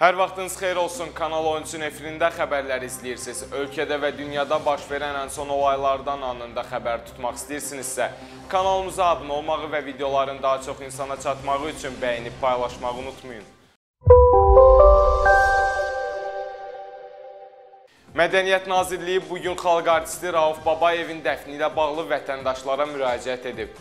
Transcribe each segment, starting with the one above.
Hər vaxtınız xeyir olsun. Kanal 13-ün efirində xəbərlər izləyirsiniz. Ölkədə və dünyada baş verən ən son olaylardan anında xəbər tutmaq istəyirsinizsə, kanalımıza abunə olmağı və videoların daha çox insana çatmağı üçün bəyənib paylaşmağı unutmayın. Mədəniyyət Nazirliyi bu gün xalq artisti Rauf Babayevin dəfni ilə bağlı vətəndaşlara müraciət edib.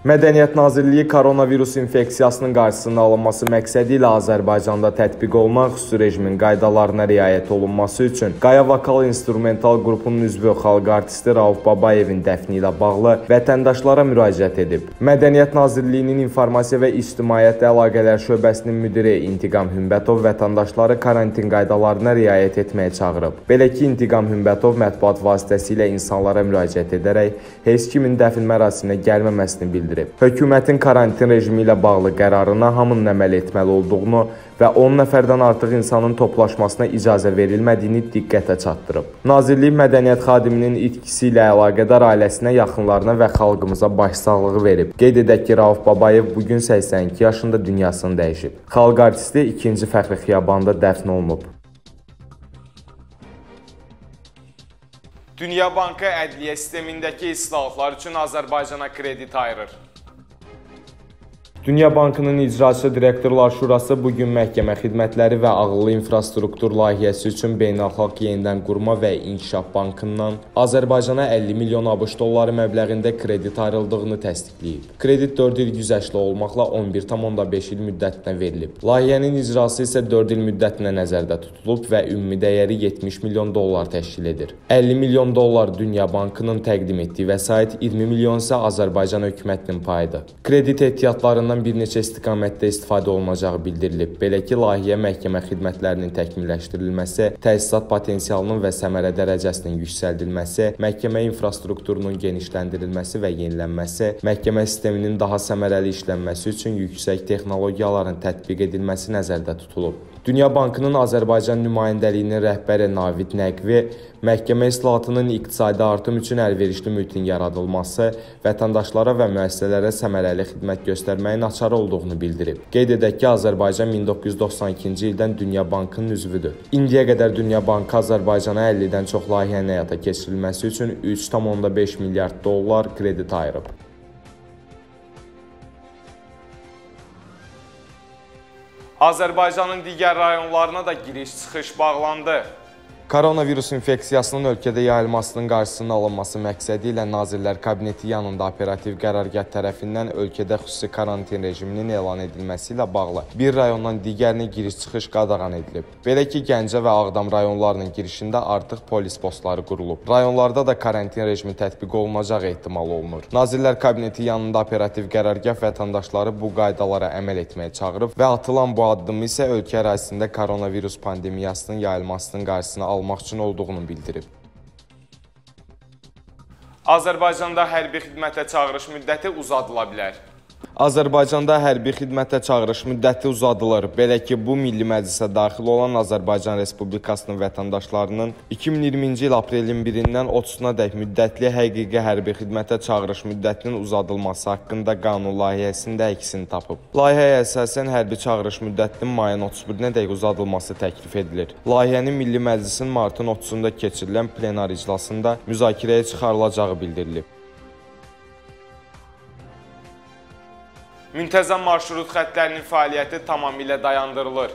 Mədəniyyət Nazirliyi koronavirus infeksiyasının qarşısının alınması məqsədi ilə Azərbaycanda tətbiq olunan xüsusi rejimin qaydalarına riayət olunması üçün Qaya Vokal İnstrumental qrupunun üzvü xalq artisti Rauf Babayevin dəfni ilə bağlı vətəndaşlara müraciət edib. Mədəniyyət Nazirliyinin İnformasiya və İctimaiyyət Əlaqələr şöbəsinin müdiri İntiqam Hümbətov vətəndaşları karantin qaydalarına riayət etməyə çağırıb. Belə ki, İntiqam Hümbətov mətbuat vasitəsilə insanlara müraciət edərək heç kimin dəfn mərasiminə gəlməməsini bildirib bildirib. Hökumətin karantin rejimi ilə bağlı qərarına hamının əməl etməli olduğunu və 10 nəfərdən artıq insanın toplaşmasına icazə verilmədiyini diqqətə çatdırıb. Nazirlik mədəniyyət xadiminin itkisi ilə əlaqədar ailəsinə, yaxınlarına və xalqımıza başsağlığı verib. Qeyd edək ki, Rauf Babayev bu gün 82 yaşında dünyasını dəyişib. Xalq artisti 2-ci Fəxri Xiyabanda dəfn olunub. Dünya Bankı ədliyyə sistemindəki islahatlar üçün Azərbaycana kredit ayırır. Dünya Bankının İcraçı Direktorlar Şurası bu gün məhkəmə xidmətləri və ağıllı infrastruktur layihəsi üçün Beynəlxalq Yenidən Qurma və İnkişaf Bankından Azərbaycana 50 milyon ABŞ dolları məbləğində kredit ayrıldığını təsdiqləyib. Kredit 4 il güzəştli olmaqla 11,5 il müddətinə verilib. Layihənin icrası isə 4 il müddətinə nəzərdə tutulub və ümumi dəyəri 70 milyon dollar təşkil edir. 50 milyon dollar Dünya Bankının təqdim etdiyi vəsait, 20 milyon isə Azərbaycan hökumətinin payıdır. Kredit ehtiyatlarından planlarından bir neçə istiqamətdə istifadə olunacağı bildirilib. Belə ki, layihə məhkəmə xidmətlərinin təkmilləşdirilməsi, təsisat potensialının və səmərə dərəcəsinin yüksəldilməsi, məhkəmə infrastrukturunun genişləndirilməsi və yenilənməsi, məhkəmə sisteminin daha səmərəli işlənməsi üçün yüksək texnologiyaların tətbiq edilməsi nəzərdə tutulub. Dünya Bankının Azərbaycan nümayəndəliyinin rəhbəri Navid Nəqvi məhkəmə islahatının iqtisadi artım üçün əlverişli mühitin yaradılması, vətəndaşlara və müəssisələrə səmərəli xidmət göstərməyin açarı olduğunu bildirib. Qeyd edək ki, Azərbaycan 1992-ci ildən Dünya Bankının üzvüdür. İndiyə qədər Dünya Bankı Azərbaycana 50-dən çox layihənin həyata keçirilməsi üçün 3,5 milyard dollar kredit ayırıb. Azərbaycanın digər rayonlarına da giriş-çıxış bağlandı. Koronavirus infeksiyasının ölkədə yayılmasının qarşısının alınması məqsədi ilə Nazirlər Kabineti yanında operativ qərargah tərəfindən ölkədə xüsusi karantin rejiminin elan edilməsi ilə bağlı bir rayondan digərinə giriş-çıxış qadağan edilib. Belə ki, Gəncə və Ağdam rayonlarının girişində artıq polis postları qurulub. Rayonlarda da karantin rejimi tətbiq olunacağı ehtimal olunur. Nazirlər Kabineti yanında operativ qərargah vətəndaşları bu qaydalara əməl etməyə çağırıb və atılan bu addım isə ölkə ərazisində koronavirus pandemiyasının yayılmasının qarşısını almaq almaq üçün olduğunu bildirib. Azərbaycanda hərbi xidmətə çağırış müddəti uzadıla bilər. Azərbaycanda hərbi xidmətə çağırış müddəti uzadılır. Belə ki, bu Milli Məclisə daxil olan Azərbaycan Respublikasının vətəndaşlarının 2020-ci il aprelin 1-dən 30-na dək müddətli həqiqi hərbi xidmətə çağırış müddətinin uzadılması haqqında qanun layihəsində əksini tapıb. Layihəyə əsasən hərbi çağırış müddətinin mayın 31-nə dək uzadılması təklif edilir. Layihənin Milli Məclisin martın 30-da keçirilən plenar iclasında müzakirəyə çıxarılacağı bildirilib. Müntəzəm marşrut xəttlərinin fəaliyyəti tamamilə dayandırılır.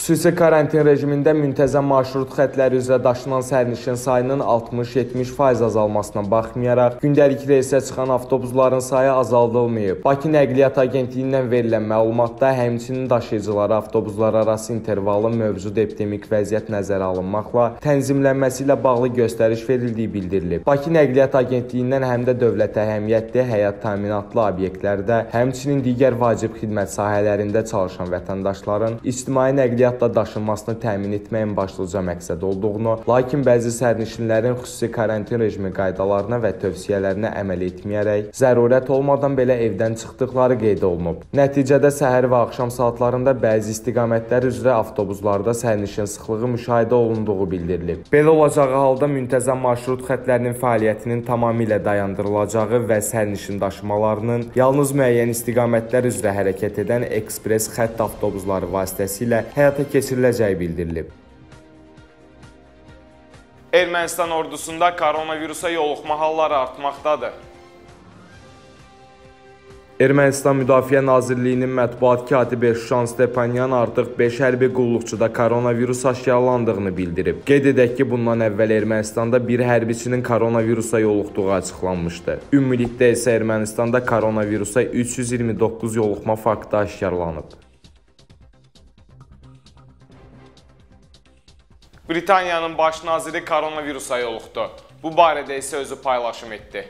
Xüsusi karantin rejimində müntəzəm marşrut xəttləri üzrə daşınan sərnişin sayının 60-70% azalmasına baxmayaraq, gündəlik reysə çıxan avtobusların sayı azaldılmayıb. Bakı Nəqliyyat Agentliyindən verilən məlumatda həmçinin daşıyıcılara avtobuslar arası intervalın mövcud epidemik vəziyyət nəzərə alınmaqla tənzimlənməsi ilə bağlı göstəriş verildiyi bildirilib. Bakı Nəqliyyat Agentliyindən həm də dövlət əhəmiyyətli həyat təminatlı obyektlərdə, həmçinin digər vacib xidmət sahələrində çalışan vətəndaşların ictimai nəqliyyat həyatla daşınmasını təmin etməyin başlıca məqsəd olduğunu, lakin bəzi sərnişinlərin xüsusi karantin rejimi qaydalarına və tövsiyələrinə əməl etməyərək zərurət olmadan belə evdən çıxdıqları qeyd olunub. Nəticədə səhər və axşam saatlarında bəzi istiqamətlər üzrə avtobuslarda sərnişin sıxlığı müşahidə olunduğu bildirilib. Belə olacağı halda müntəzəm marşrut xəttlərinin fəaliyyətinin tamamilə dayandırılacağı və sərnişin daşımalarının yalnız müəyyən istiqamətlər üzrə hərəkət edən ekspres xətt avtobusları vasitəsilə həyata keçiriləcəyi bildirilib. Ermənistan ordusunda koronavirusa yoluxma halları artmaqdadır. Ermənistan Müdafiə Nazirliyinin mətbuat katibi Şuşan Stepanyan artıq 5 hərbi qulluqçuda koronavirus aşkarlandığını bildirib. Qeyd edək ki, bundan əvvəl Ermənistanda bir hərbiçinin koronavirusa yoluxduğu açıqlanmışdı. Ümumilikdə isə Ermənistanda koronavirusa 329 yoluxma faktı aşkarlanıb. Britaniyanın baş naziri koronavirusa yoluxdu. Bu barədə isə özü paylaşım etdi.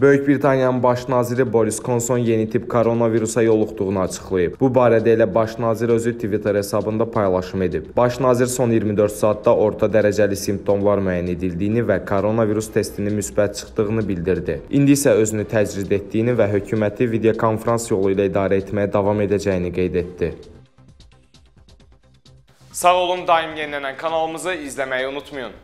Böyük Britaniyanın baş naziri Boris Johnson yeni tip koronavirusa yoluxduğunu açıqlayıb. Bu barədə elə baş nazir özü Twitter hesabında paylaşım edib. Baş nazir son 24 saatda orta dərəcəli simptomlar müəyyən edildiyini və koronavirus testinin müsbət çıxdığını bildirdi. İndi isə özünü təcrid etdiyini və hökuməti videokonferans yolu ilə idarə etməyə davam edəcəyini qeyd etdi. Sağ olun, daim yenilənən kanalımızı izləməyi unutmayın.